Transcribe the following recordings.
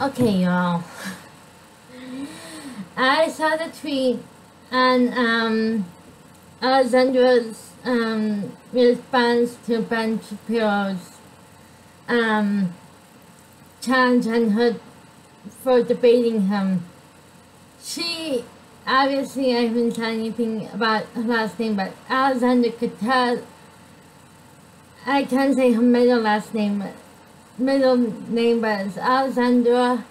Okay, y'all. I saw the tweet and um, Alexandra's um, response to Ben Shapiro's um, challenge and her for debating him. She obviously I haven't said anything about her last name, but Alexandra Cortez. I can't say her middle last name. Middle name was Alexandra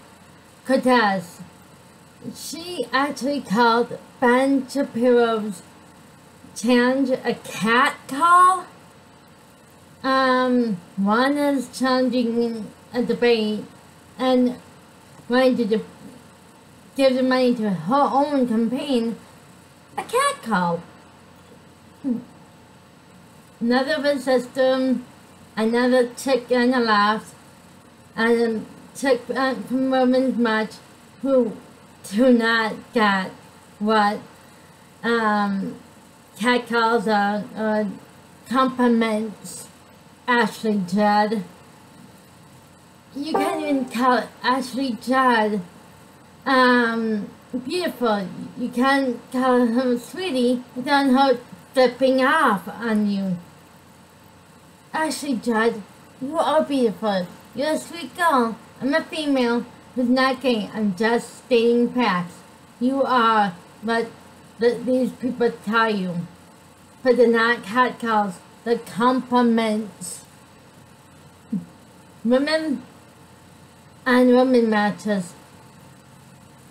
Cortez. She actually called Ben Shapiro's challenge a cat call. Um, one is challenging a debate and wanting to de give the money to her own campaign, a cat call. Another of a system, another chick on the left, and a chick uh, from Women's March who do not get what um, cat calls or compliments Ashley Judd. You can't even call Ashley Judd um, beautiful. You can't call him sweetie without her flipping off on you. Ashley Judd, you are beautiful. You're a sweet girl. I'm a female who's not gay. I'm just stating facts. You are what the, these people tell you. But they're not cat calls. The compliments. Women and women matches.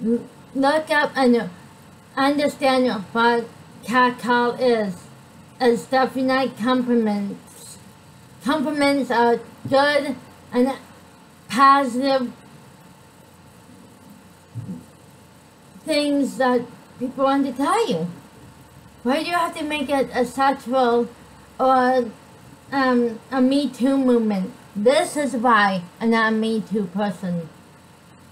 Look up and understand what cat call is. It's definitely compliments. Compliments are good and positive things that people want to tell you. Why do you have to make it a sexual or um, a Me Too movement? This is why I'm not a Me Too person.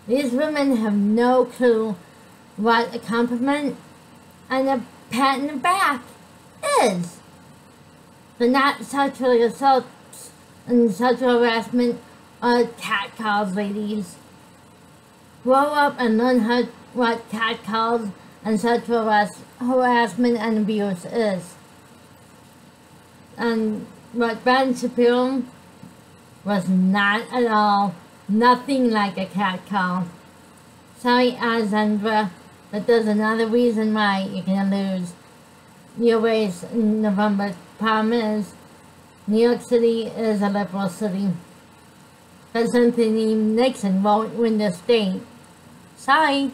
These women have no clue what a compliment and a pat in the back is. They're not sexual assaults and sexual harassment or cat calls, ladies. Grow up and learn how, what cat calls and sexual harassment and abuse is. And what Ben Shapiro was not at all, nothing like a cat call. Sorry, Alexandra, but there's another reason why you're gonna lose your race in November. Problem is, New York City is a liberal city. President Nixon won't win the state. Sorry.